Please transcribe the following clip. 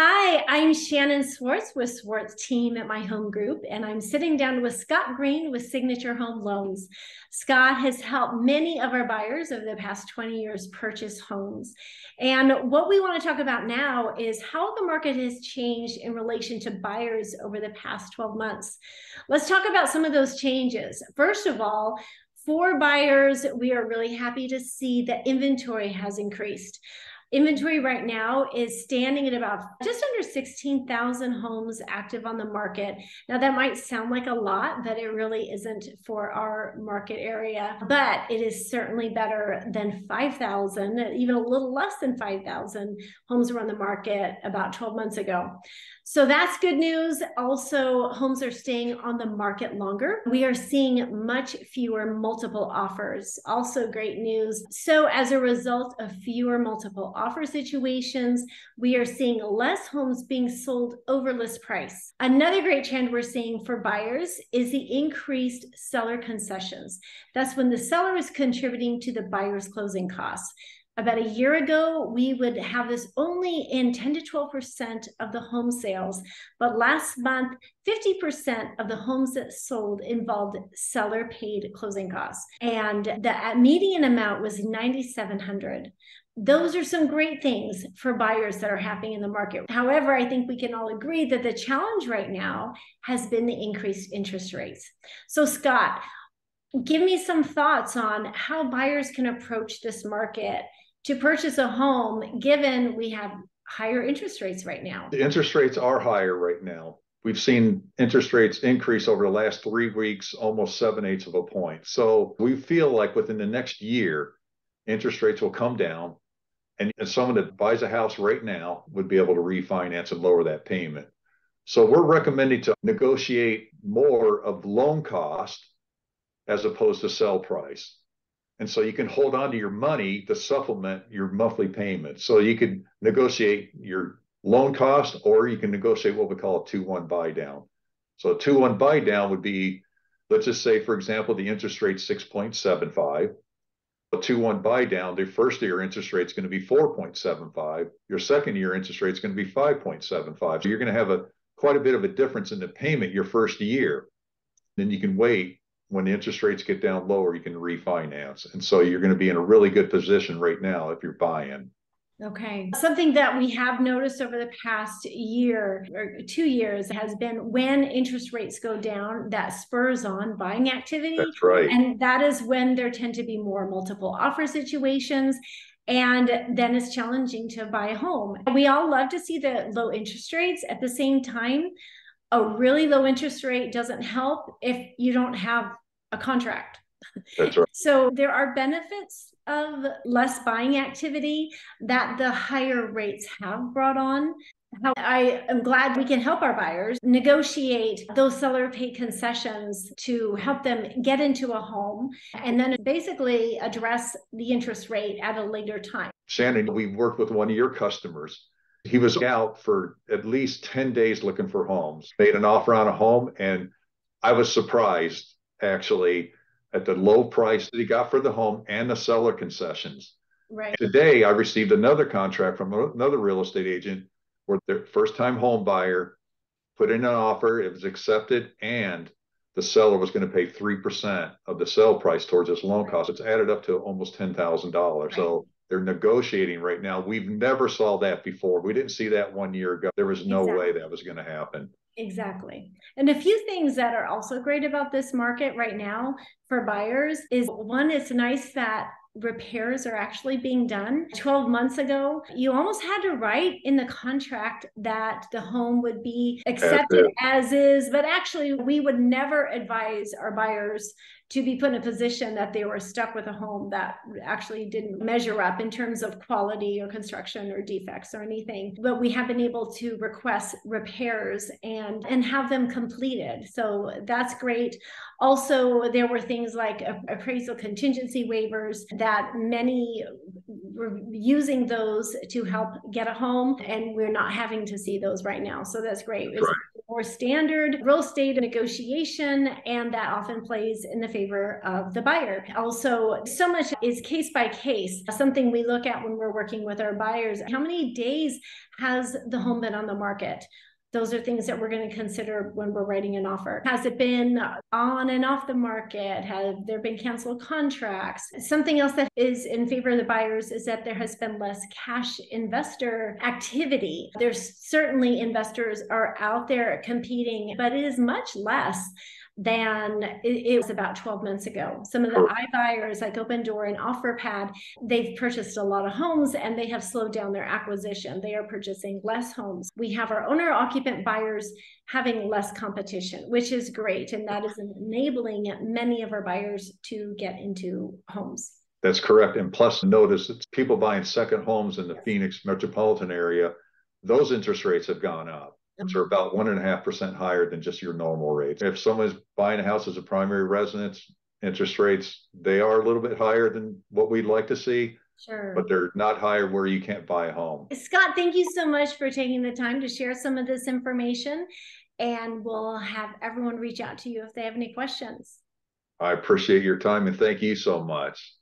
Hi, I'm Shannon Swartz with Swartz Team at my home group, and I'm sitting down with Scott Green with Signature Home Loans. Scott has helped many of our buyers over the past 20 years purchase homes. And what we want to talk about now is how the market has changed in relation to buyers over the past 12 months. Let's talk about some of those changes. First of all, for buyers, we are really happy to see that inventory has increased. Inventory right now is standing at about just under 16,000 homes active on the market. Now, that might sound like a lot, but it really isn't for our market area. But it is certainly better than 5,000, even a little less than 5,000 homes were on the market about 12 months ago. So that's good news. Also, homes are staying on the market longer. We are seeing much fewer multiple offers. Also, great news. So, as a result of fewer multiple offer situations, we are seeing less homes being sold over list price. Another great trend we're seeing for buyers is the increased seller concessions. That's when the seller is contributing to the buyer's closing costs about a year ago, we would have this only in 10 to 12% of the home sales. But last month, 50% of the homes that sold involved seller paid closing costs. And the median amount was 9,700 those are some great things for buyers that are happening in the market. However, I think we can all agree that the challenge right now has been the increased interest rates. So, Scott, give me some thoughts on how buyers can approach this market to purchase a home given we have higher interest rates right now? The interest rates are higher right now. We've seen interest rates increase over the last three weeks, almost seven eighths of a point. So we feel like within the next year, interest rates will come down. And someone that buys a house right now would be able to refinance and lower that payment. So we're recommending to negotiate more of loan cost as opposed to sell price. And so you can hold on to your money to supplement your monthly payment. So you could negotiate your loan cost, or you can negotiate what we call a 2 1 buy down. So a 2 1 buy down would be, let's just say, for example, the interest rate 6.75. A 2 1 buy down, the first year interest rate is going to be 4.75. Your second year interest rate is going to be 5.75. So you're going to have a quite a bit of a difference in the payment your first year. Then you can wait when the interest rates get down lower, you can refinance. And so you're going to be in a really good position right now if you're buying. Okay. Something that we have noticed over the past year or two years has been when interest rates go down, that spurs on buying activity. That's right. And that is when there tend to be more multiple offer situations. And then it's challenging to buy a home. We all love to see the low interest rates. At the same time, a really low interest rate doesn't help if you don't have a contract. That's right. So there are benefits of less buying activity that the higher rates have brought on. How I am glad we can help our buyers negotiate those seller pay concessions to help them get into a home and then basically address the interest rate at a later time. Shannon, we worked with one of your customers he was out for at least 10 days looking for homes, made an offer on a home, and I was surprised actually at the low price that he got for the home and the seller concessions. Right. Today, I received another contract from another real estate agent where their first time home buyer put in an offer, it was accepted, and the seller was going to pay 3% of the sale price towards his loan cost. It's added up to almost $10,000. Right. So they're negotiating right now. We've never saw that before. We didn't see that one year ago. There was no exactly. way that was going to happen. Exactly. And a few things that are also great about this market right now for buyers is one, it's nice that repairs are actually being done. 12 months ago, you almost had to write in the contract that the home would be accepted as is, but actually, we would never advise our buyers to be put in a position that they were stuck with a home that actually didn't measure up in terms of quality or construction or defects or anything. But we have been able to request repairs and and have them completed. So that's great. Also there were things like appraisal contingency waivers that many were using those to help get a home and we're not having to see those right now. So that's great. Right more standard real estate negotiation, and that often plays in the favor of the buyer. Also, so much is case by case, something we look at when we're working with our buyers. How many days has the home been on the market? Those are things that we're going to consider when we're writing an offer. Has it been on and off the market? Have there been canceled contracts? Something else that is in favor of the buyers is that there has been less cash investor activity. There's certainly investors are out there competing, but it is much less than it, was about 12 months ago. Some of the iBuyers like Opendoor and OfferPad, they've purchased a lot of homes and they have slowed down their acquisition. They are purchasing less homes. We have our owner occupant buyers having less competition, which is great. And that is enabling many of our buyers to get into homes. That's correct. And plus, notice that people buying second homes in the Phoenix metropolitan area, those interest rates have gone up which are about one and a half percent higher than just your normal rates. If someone's buying a house as a primary residence, interest rates they are a little bit higher than what we'd like to see. Sure. But they're not higher where you can't buy a home. Scott, thank you so much for taking the time to share some of this information. And we'll have everyone reach out to you if they have any questions. I appreciate your time and thank you so much.